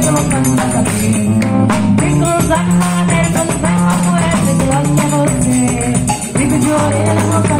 negro you. também. É, se